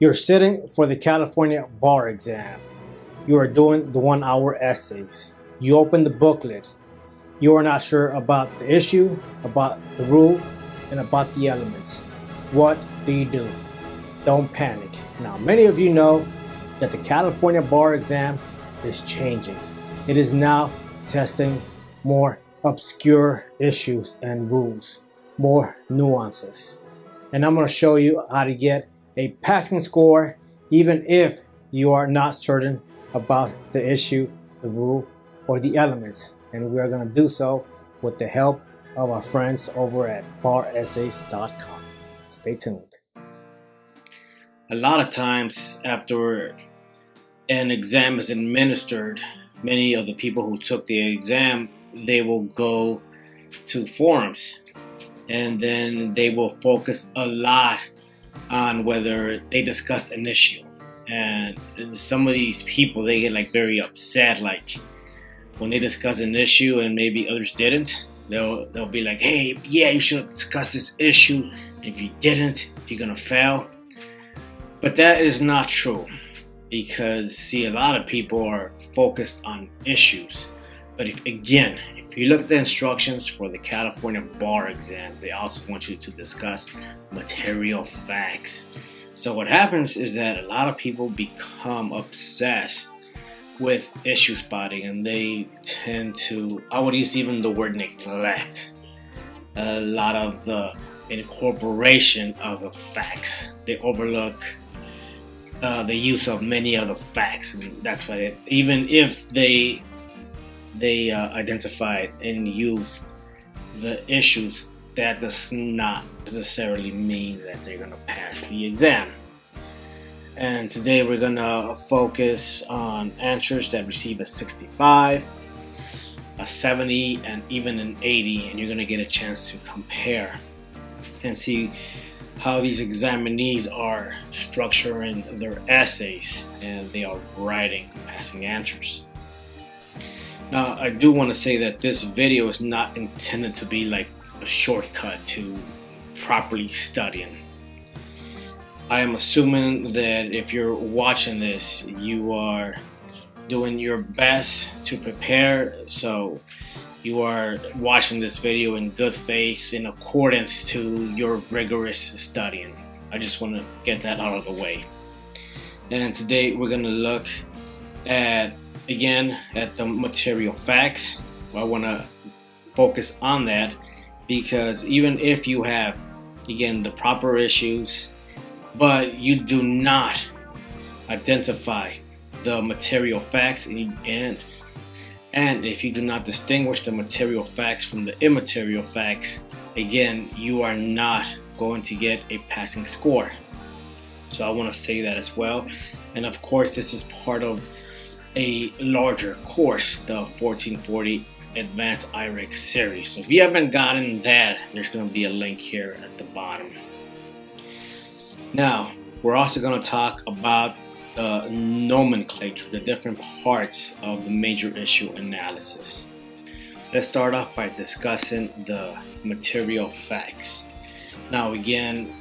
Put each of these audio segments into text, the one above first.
You're sitting for the California bar exam. You are doing the one hour essays. You open the booklet. You are not sure about the issue, about the rule, and about the elements. What do you do? Don't panic. Now, many of you know that the California bar exam is changing. It is now testing more obscure issues and rules, more nuances. And I'm going to show you how to get a passing score even if you are not certain about the issue, the rule, or the elements. And we are going to do so with the help of our friends over at baressays.com. Stay tuned. A lot of times after an exam is administered, many of the people who took the exam, they will go to forums and then they will focus a lot on whether they discussed an issue. And, some of these people, they get like very upset, like when they discuss an issue and maybe others didn't. They'll they'll be like, hey, yeah, you should discuss this issue. If you didn't, you're gonna fail. But that is not true because see, a lot of people are focused on issues. But if again, if you look at the instructions for the California bar exam, they also want you to discuss material facts. So what happens is that a lot of people become obsessed with issue spotting and they tend to, I would use even the word neglect a lot of the incorporation of the facts. They overlook uh, the use of many other facts, and that's why even if they they uh, identified and used the issues, that does not necessarily mean that they're going to pass the exam. And today we're going to focus on answers that receive a 65, a 70, and even an 80, and you're going to get a chance to compare and see how these examinees are structuring their essays and they are writing passing answers. Now, I do want to say that this video is not intended to be like a shortcut to properly studying. I am assuming that if you're watching this, you are doing your best to prepare. So you are watching this video in good faith in accordance to your rigorous studying. I just want to get that out of the way. And today we're going to look at again at the material facts. I want to focus on that because even if you have again the proper issues but you do not identify the material facts and and if you do not distinguish the material facts from the immaterial facts again you are not going to get a passing score so I want to say that as well and of course this is part of a larger course, the 1440 Advanced IRAC series. So if you haven't gotten that, there's going to be a link here at the bottom. Now, we're also going to talk about the nomenclature, the different parts of the major issue analysis. Let's start off by discussing the material facts. Now again,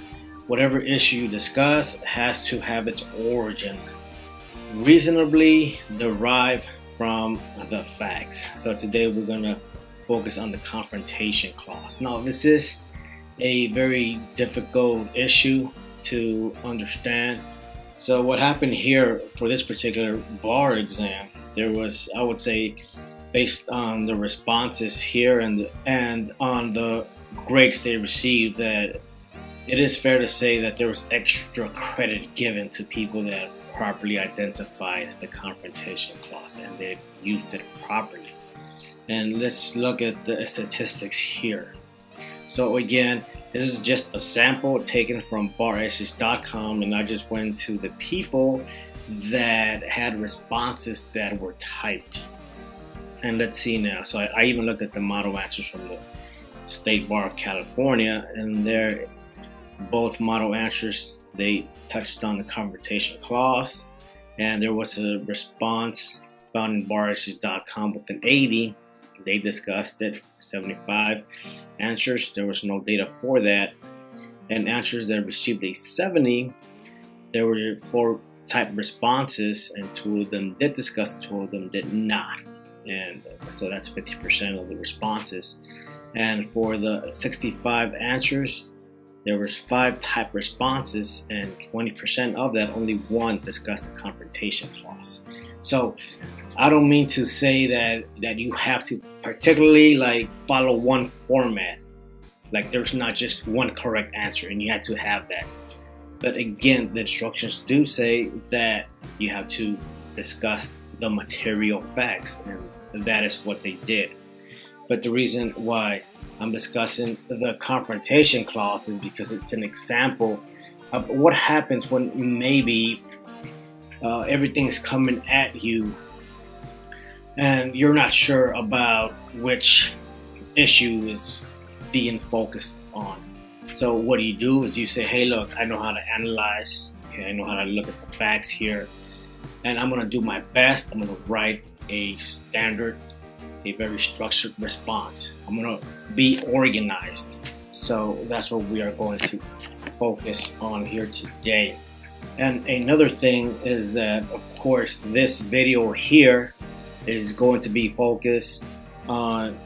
whatever issue you discuss has to have its origin reasonably derived from the facts. So today we're going to focus on the confrontation clause. Now this is a very difficult issue to understand. So what happened here for this particular bar exam, there was, I would say, based on the responses here and and on the grades they received, that it is fair to say that there was extra credit given to people that properly identified the confrontation clause and they used it properly. And let's look at the statistics here. So again, this is just a sample taken from baressays.com and I just went to the people that had responses that were typed. And let's see now. So I, I even looked at the model answers from the State Bar of California and they're both model answers they touched on the confrontation clause, and there was a response found in baressays.com with an 80. They discussed it. 75 answers. There was no data for that. And answers that received a 70, there were four type responses, and two of them did discuss, two of them did not. And so that's 50% of the responses. And for the 65 answers, there was five type responses, and 20% of that, only one discussed the confrontation clause. So I don't mean to say that that you have to particularly like follow one format. Like there's not just one correct answer, and you have to have that. But again, the instructions do say that you have to discuss the material facts, and that is what they did. But the reason why I'm discussing the confrontation clauses because it's an example of what happens when maybe uh, everything is coming at you and you're not sure about which issue is being focused on. So what do you do is you say, hey, look, I know how to analyze. Okay, I know how to look at the facts here. And I'm going to do my best. I'm going to write a standard, a very structured response. I'm to be organized. So that's what we are going to focus on here today. And another thing is that, of course, this video here is going to be focused on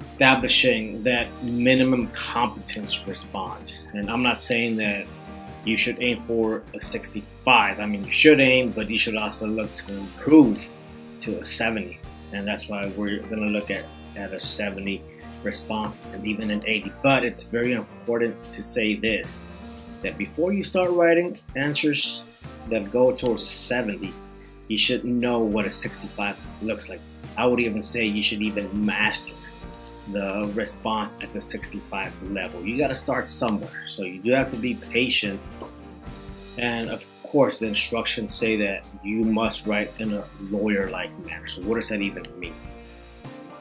establishing that minimum competence response. And I'm not saying that you should aim for a 65. I mean, you should aim, but you should also look to improve to a 70. And that's why we're going to look at, at a 70 response and even an 80. But it's very important to say this, that before you start writing answers that go towards a 70, you should know what a 65 looks like. I would even say you should even master the response at the 65 level. You got to start somewhere. So you do have to be patient. And of course, the instructions say that you must write in a lawyer-like manner. So what does that even mean?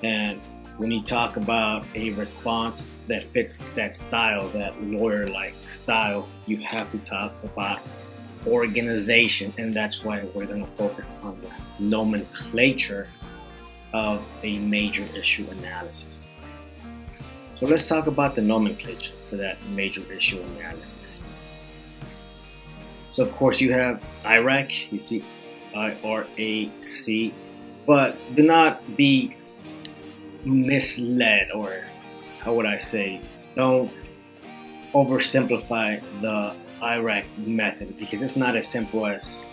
And when you talk about a response that fits that style, that lawyer-like style, you have to talk about organization. And that's why we're going to focus on the nomenclature of a major issue analysis. So let's talk about the nomenclature for that major issue analysis. So of course you have IRAC, you see I-R-A-C, but do not be misled or how would I say, don't oversimplify the IRAC method because it's not as simple as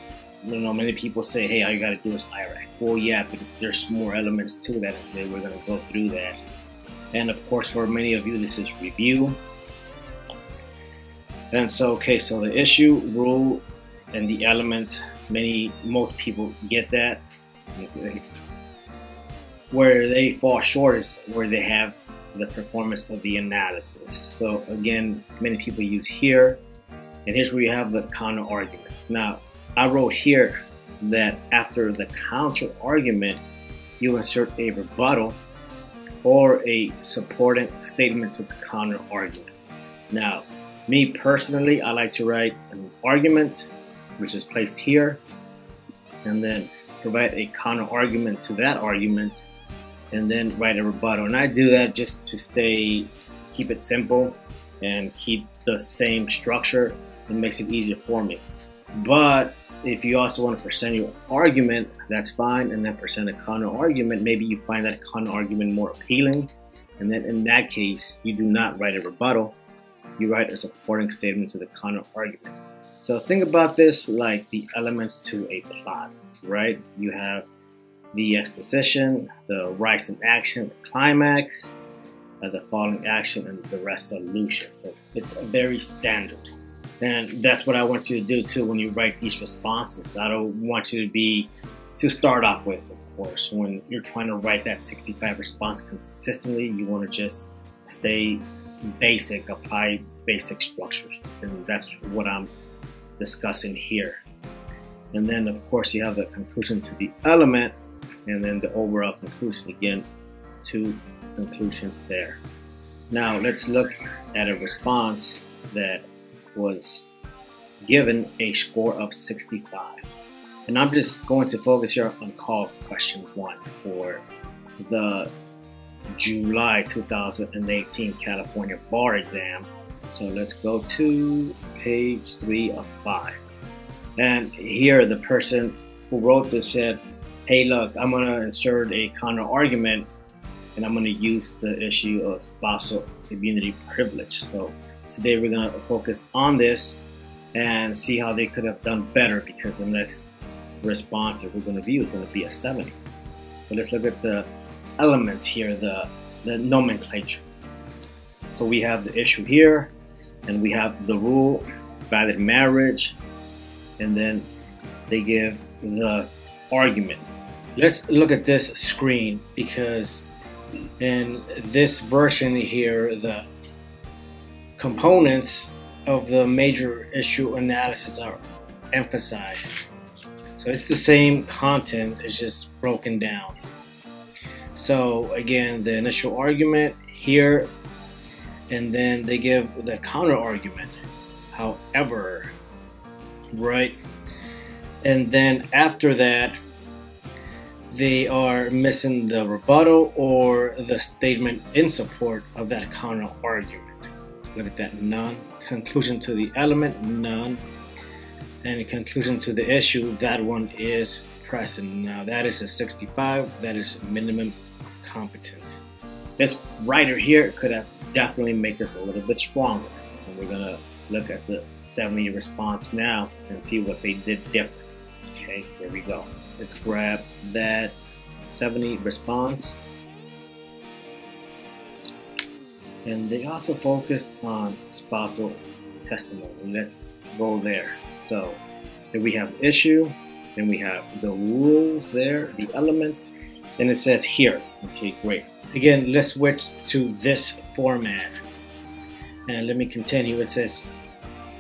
you know many people say hey all you got to do is IRAC well yeah but there's more elements to that and today we're to go through that and of course, for many of you, this is review. And so, okay, so the issue, rule, and the element, many, most people get that. Where they fall short is where they have the performance of the analysis. So again, many people use here, and here's where you have the counter argument. Now, I wrote here that after the counter argument, you insert a rebuttal or a supporting statement to the counter argument. Now, me personally, I like to write an argument, which is placed here, and then provide a counter argument to that argument, and then write a rebuttal. And I do that just to stay, keep it simple and keep the same structure. It makes it easier for me. But if you also want to present your argument, that's fine, and then present a counter argument. Maybe you find that counter argument more appealing, and then in that case, you do not write a rebuttal. You write a supporting statement to the counter argument. So think about this like the elements to a plot, right? You have the exposition, the rise in action, the climax, uh, the following action, and the resolution. So it's a very standard. And that's what I want you to do too when you write these responses. I don't want you to be to start off with, of course. When you're trying to write that 65 response consistently, you want to just stay basic, apply basic structures. And that's what I'm discussing here. And then, of course, you have the conclusion to the element, and then the overall conclusion. Again, two conclusions there. Now, let's look at a response that was given a score of 65. And I'm just going to focus here on call question one for the July 2018 California bar exam. So let's go to page three of five. And here, the person who wrote this said, hey, look, I'm going to insert a counter argument and I'm going to use the issue of spousal immunity privilege. So today we're going to focus on this and see how they could have done better because the next response that we're going to view is going to be a 70. So let's look at the elements here, the, the nomenclature. So we have the issue here, and we have the rule, valid marriage, and then they give the argument. Let's look at this screen because in this version here, the components of the major issue analysis are emphasized. So it's the same content, it's just broken down. So again, the initial argument here, and then they give the counter argument. However, right? And then after that, they are missing the rebuttal or the statement in support of that counter argument. Look at that, none. Conclusion to the element, none. And conclusion to the issue, that one is present. Now that is a 65, that is minimum competence. This writer here could have definitely made this a little bit stronger. And we're gonna look at the 70 response now and see what they did different. Okay, here we go. Let's grab that 70 response. And they also focused on spousal testimony. Let's go there. So here we have issue, then we have the rules there, the elements, and it says here. Okay, great. Again, let's switch to this format. And let me continue. It says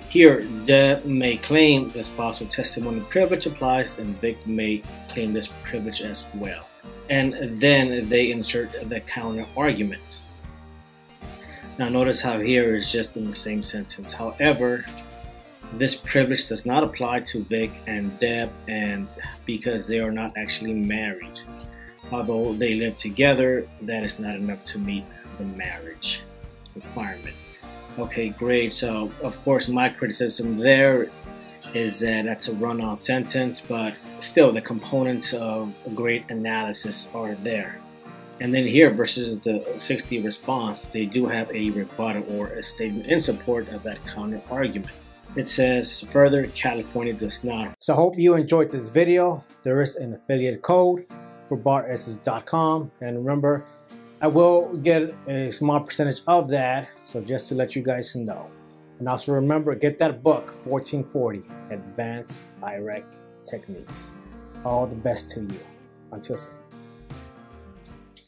here, Deb may claim the spousal testimony privilege applies, and Vic may claim this privilege as well. And then they insert the counter argument. Now, notice how here is just in the same sentence. However, this privilege does not apply to Vic and Deb, and because they are not actually married. Although they live together, that is not enough to meet the marriage requirement. Okay, great. So, of course, my criticism there is that that's a run on sentence, but still, the components of a great analysis are there. And then here, versus the 60 response, they do have a rebuttal or a statement in support of that counter argument. It says further, California does not. So hope you enjoyed this video. There is an affiliate code for baressays.com. And remember, I will get a small percentage of that. So just to let you guys know. And also remember, get that book, 1440, Advanced IRAC Techniques. All the best to you. Until soon.